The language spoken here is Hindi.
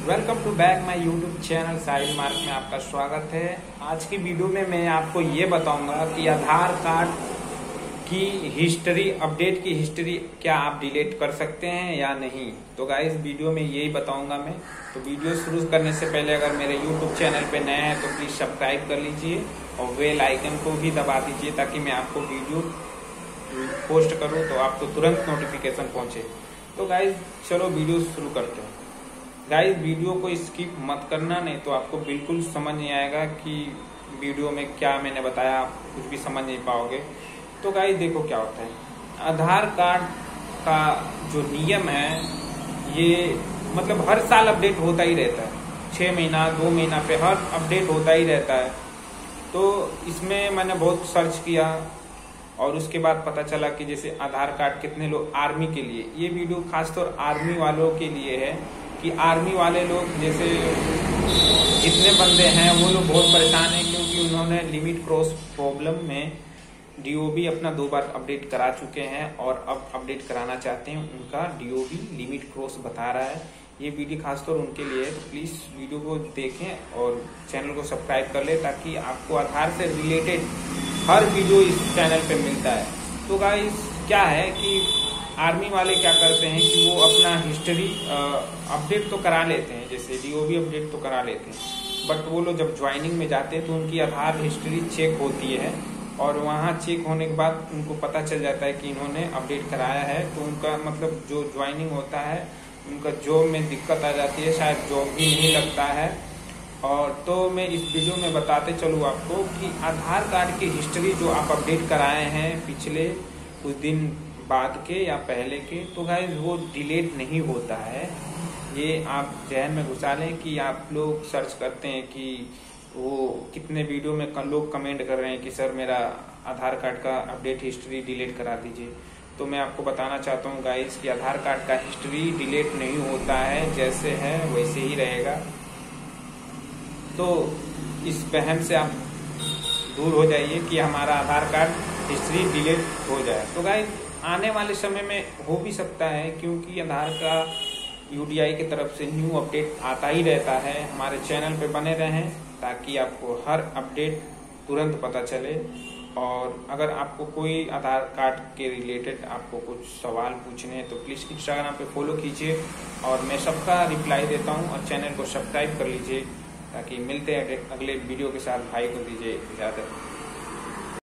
Welcome to back my YouTube channel Sahil Mark में आपका स्वागत है। आज की वीडियो में मैं आपको ये बताऊँगा कि आधार कार्ड की हिस्ट्री अपडेट की हिस्ट्री क्या आप डिलीट कर सकते हैं या नहीं। तो गाइस वीडियो में यही बताऊँगा मैं। तो वीडियो शुरू करने से पहले अगर मेरे यूट्यूब चैनल पे नए हैं तो प्लीज़ सब्सक्राइब कर लीजिए और बेल आइकन को भी दबा दीजिए ताकि मैं आपको वीडियो पोस्ट करूँ तो आपको तुरंत नोटिफिकेशन पहुँचे। तो गाइज़ चलो वीडियो शुरू करते हैं। गाइस वीडियो को स्किप मत करना, नहीं तो आपको बिल्कुल समझ नहीं आएगा कि वीडियो में क्या मैंने बताया, आप कुछ भी समझ नहीं पाओगे। तो गाइस देखो क्या होता है। आधार कार्ड का जो नियम है, ये मतलब हर साल अपडेट होता ही रहता है। छह महीना, दो महीना पे हर अपडेट होता ही रहता है। तो इसमें मैंने बहुत सर्च किया और उसके बाद पता चला कि जैसे आधार कार्ड कितने लोग आर्मी के लिए, ये वीडियो खासतौर आर्मी वालों के लिए है। कि आर्मी वाले लोग जैसे जितने बंदे हैं, वो लोग बहुत परेशान हैं क्योंकि उन्होंने लिमिट क्रॉस प्रॉब्लम में डीओबी अपना दो बार अपडेट करा चुके हैं और अब अपडेट कराना चाहते हैं। उनका डीओबी लिमिट क्रॉस बता रहा है। ये वीडियो खासतौर उनके लिए है। तो प्लीज़ वीडियो को देखें और चैनल को सब्सक्राइब कर ले ताकि आपको आधार से रिलेटेड हर वीडियो इस चैनल पे मिलता है। तो गाइस, क्या है कि आर्मी वाले क्या करते हैं कि वो अपना हिस्ट्री अपडेट तो करा लेते हैं, जैसे डीओबी अपडेट तो करा लेते हैं। बट वो लोग जब ज्वाइनिंग में जाते हैं तो उनकी आधार हिस्ट्री चेक होती है और वहाँ चेक होने के बाद उनको पता चल जाता है कि इन्होंने अपडेट कराया है। तो उनका मतलब जो ज्वाइनिंग होता है, उनका जॉब में दिक्कत आ जाती है, शायद जॉब भी नहीं लगता है। और तो मैं इस वीडियो में बताते चलूँ आपको कि आधार कार्ड की हिस्ट्री जो आप अपडेट कराए हैं पिछले कुछ दिन बाद के या पहले के तो गाइज़ वो डिलेट नहीं होता है। ये आप जहन में घुसा लें कि आप लोग सर्च करते हैं कि वो कितने वीडियो में लोग कमेंट कर रहे हैं कि सर मेरा आधार कार्ड का अपडेट हिस्ट्री डिलीट करा दीजिए। तो मैं आपको बताना चाहता हूँ गाइस कि आधार कार्ड का हिस्ट्री डिलीट नहीं होता है, जैसे है, वैसे ही रहेगा। तो इस बहन से आप दूर हो जाइए कि हमारा आधार कार्ड हिस्ट्री डिलीट हो जाए। तो गाइस आने वाले समय में हो भी सकता है, क्योंकि आधार का यूडीआई की तरफ़ से न्यू अपडेट आता ही रहता है। हमारे चैनल पे बने रहें, ताकि आपको हर अपडेट तुरंत पता चले। और अगर आपको कोई आधार कार्ड के रिलेटेड आपको कुछ सवाल पूछने हैं तो प्लीज़ इंस्टाग्राम पे फॉलो कीजिए। और मैं सबका रिप्लाई देता हूँ और चैनल को सब्सक्राइब कर लीजिए, ताकि मिलते हैं अगले वीडियो के साथ। भाई को दीजिए इजाज़त।